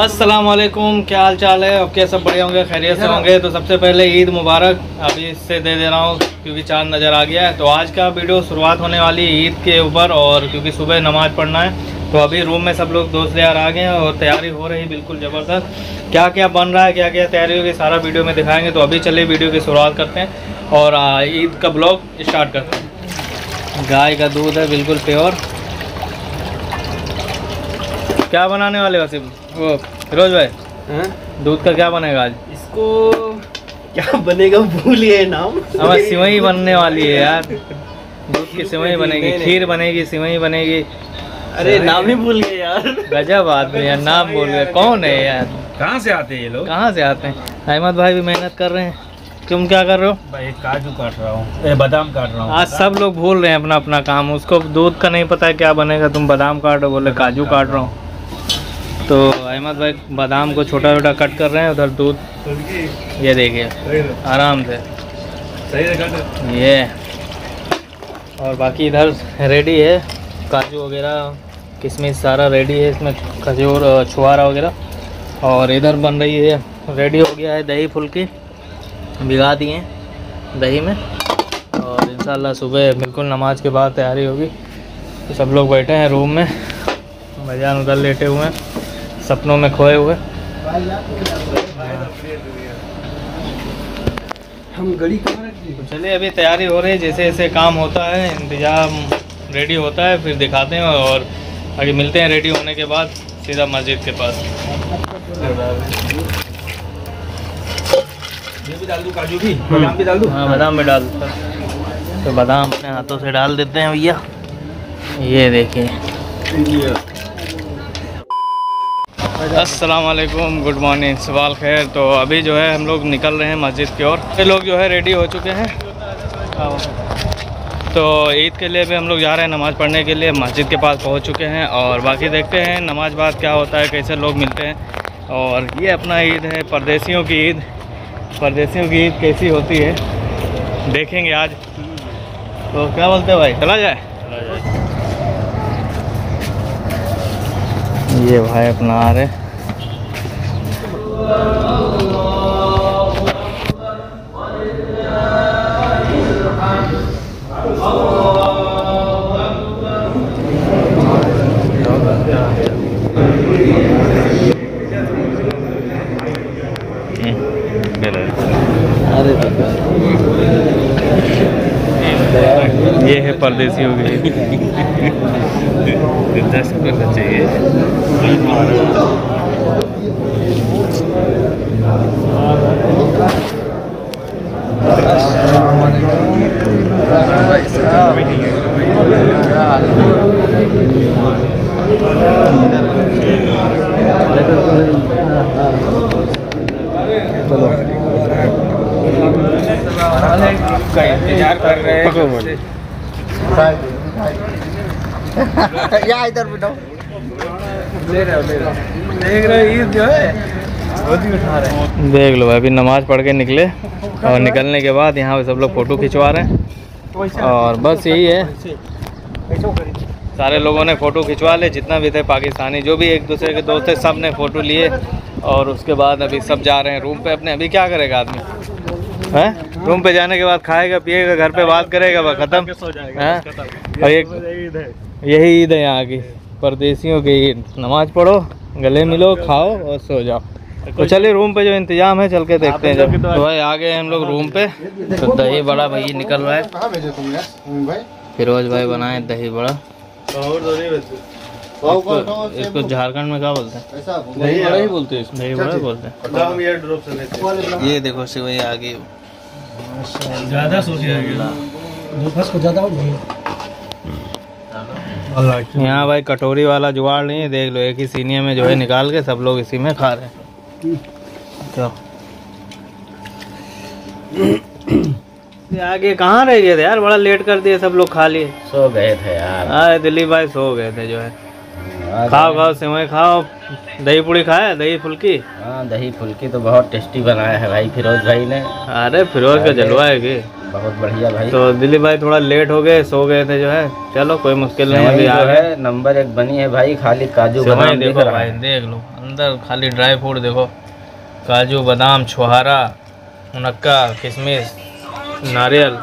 अस्सलाम वालेकुम क्या हाल चाल है ओके सब बढ़िया होंगे? खैरियत से होंगे? तो सबसे पहले ईद मुबारक। अभी इससे दे दे रहा हूँ क्योंकि चाँद नज़र आ गया है। तो आज का वीडियो शुरुआत होने वाली है ईद के ऊपर और क्योंकि सुबह नमाज़ पढ़ना है तो अभी रूम में सब लोग दोस्त यार आ गए हैं और तैयारी हो रही बिल्कुल ज़बरदस्त। क्या क्या बन रहा है क्या क्या तैयारी होगी सारा वीडियो में दिखाएँगे तो अभी चले वीडियो की शुरुआत करते हैं और ईद का ब्लॉग स्टार्ट करते हैं। गाय का दूध है बिल्कुल प्योर। क्या बनाने वाले हो वसीम? वो फिरोज भाई? दूध का क्या बनेगा आज? इसको क्या बनेगा भूल गए नाम हमारे सिवई बनने वाली है यार। दूध की सिवई बनेगी। खीर बनेगी सिवई बनेगी। अरे नाम ही भूल गए यार। गजब आदमी यार नाम भूल गए। कौन है यार? कहाँ से आते हैं ये लोग? कहाँ से आते हैं? अहमद भाई भी मेहनत कर रहे हैं। तुम क्या कर रहे हो? भाई काजू काट रहा हूँ। बादाम काट रहा हूँ। आज सब लोग भूल रहे हैं अपना अपना काम। उसको दूध का नहीं पता क्या बनेगा। तुम बादाम काट रहे हो बोले काजू काट रहा हूँ। तो अहमद भाई बादाम को छोटा छोटा कट कर रहे हैं, उधर दूध। ये देखिए, आराम से। ये। और बाकी इधर रेडी है, काजू वगैरह, किशमिश सारा रेडी है, इसमें खजूर छुआरा वगैरह। और इधर बन रही है, रेडी हो गया है दही फुल्की, भिगा दिए दही में। और इंशाल्लाह सुबह बिल्कुल नमाज़ के बाद तैयारी होगी। तो सब लोग बैठे हैं रूम में भैजान उधर लेटे हुए हैं। सपनों में खोए हुए। हम गड़ी तो चलिए अभी तैयारी हो रही है जैसे जैसे काम होता है इंतज़ाम रेडी होता है फिर दिखाते हैं और आगे मिलते हैं रेडी होने के बाद सीधा मस्जिद के पास। ये भी डाल दूँ काजू भी बादाम भी डाल दूँ? हाँ बादाम में डाल दो। तो बादाम अपने हाथों से डाल देते हैं भैया। ये देखिए। वालेकुम गुड मॉर्निंग, सवाल खैर। तो अभी जो है हम लोग निकल रहे हैं मस्जिद की ओर। ये लोग जो है रेडी हो चुके हैं। तो ईद के लिए भी हम लोग जा रहे हैं नमाज़ पढ़ने के लिए। मस्जिद के पास पहुँच चुके हैं और बाकी देखते हैं नमाज़ बाद क्या होता है, कैसे लोग मिलते हैं। और ये अपना ईद है, परदेसियों की ईद। परदेसियों की ईद कैसी होती है, देखेंगे आज। तो क्या बोलते हैं भाई? चला जाए। ये भाई अपना आ रहे। ये है परदेसियों की दस करना चाहिए। इधर देख रहे ईद जो है देख लो अभी नमाज़ पढ़ के निकले और निकलने के बाद यहाँ पे सब लोग फ़ोटो खिंचवा रहे हैं और बस यही है। सारे लोगों ने फ़ोटो खिंचवा ले, जितना भी थे पाकिस्तानी, जो भी एक दूसरे के दोस्त थे, सबने फ़ोटो लिए और उसके बाद अभी सब जा रहे हैं रूम पे अपने। अभी क्या करेगा आदमी? हैं? रूम पे जाने के बाद खाएगा पिएगा घर पे बात करेगा वह ख़त्म। और एक यही ईद है। यहाँ की। परदेसियों की ईद नमाज़ पढ़ो गले मिलो खाओ और सो जाओ। तो चलिए रूम पे जो इंतज़ाम है चल के देखते हैं जब। तो भाई आ गए हम लोग रूम पे। तो दही बड़ा भाई निकल रहा है। फिरोज भाई बनाए दही बड़ा। इसको, इसको झारखंड में क्या बोलते हैं? ऐसा दही बड़ा ही बोलते हैं दही बड़ा ही बोलते हैं। हम एयर ड्रॉप से हैं देखो सिवई आ ज़्यादा सोचिए यहाँ भाई कटोरी वाला जुगाड़ नहीं है देख लो एक ही सीनियर में जो है निकाल के सब लोग इसी में खा रहे हैं। क्या आगे कहाँ रह गए थे यार? बड़ा लेट कर दिए सब लोग खा लिए। सो गए थे यार। अरे दिलीप भाई सो गए थे जो है। खाओ खाओ सिवई खाओ। दही पूड़ी खाया? दही फुल्की? हाँ दही फुल्की तो बहुत टेस्टी बनाया है भाई फिरोज भाई ने। अरे फिरोज का जलवा है कि बहुत बढ़िया भाई। तो दिलीप भाई थोड़ा लेट हो गए सो गए थे जो है। चलो कोई मुश्किल नहीं अभी आ गए है नंबर एक बनी है भाई खाली काजू बादाम देखो भाई देख लो। अंदर खाली ड्राई फ्रूट देखो। काजू बादाम छुहारा मुनक्का किशमिश नारियल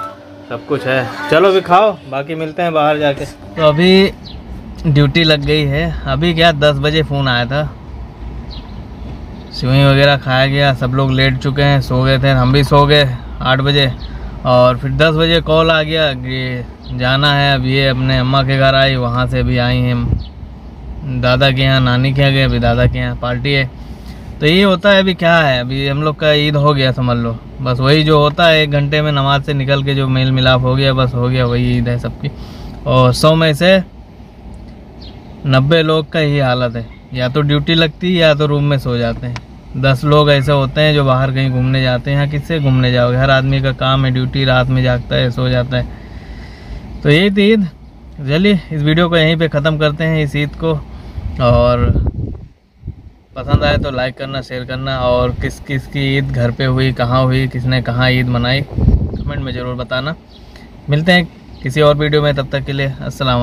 सब कुछ है। चलो अभी खाओ। बाकी मिलते हैं बाहर जाके। तो अभी ड्यूटी लग गई है। अभी क्या दस बजे फ़ोन आया था। सिवई वगैरह खाया गया, सब लोग लेट चुके हैं, सो गए थे, हम भी सो गए आठ बजे। और फिर दस बजे कॉल आ गया कि जाना है, अब ये अपने अम्मा के घर आई, वहाँ से भी आई हैं। दादा के यहाँ, नानी के यहाँ गए, अभी दादा के यहाँ पार्टी है। तो ये होता है अभी क्या है, अभी हम लोग का ईद हो गया, समझ लो। बस वही जो होता है, एक घंटे में नमाज़ से निकल के जो मेल मिलाप हो गया, बस हो गया वही ईद है सबकी। और सौ में से नब्बे लोग का यही हालत है। या तो ड्यूटी लगती है या तो रूम में सो जाते हैं। दस लोग ऐसे होते हैं जो बाहर कहीं घूमने जाते हैं। यहाँ किससे घूमने जाओगे? हर आदमी का काम है, ड्यूटी, रात में जागता है, सो जाता है। तो यही थी ईद। चलिए, इस वीडियो को यहीं पे ख़त्म करते हैं, इस ईद को। और पसंद आए तो लाइक करना शेयर करना। और किस किस की ईद घर पे हुई, कहाँ हुई, किसने कहाँ ईद मनाई कमेंट में ज़रूर बताना। मिलते हैं किसी और वीडियो में, तब तक के लिए, अस्सलाम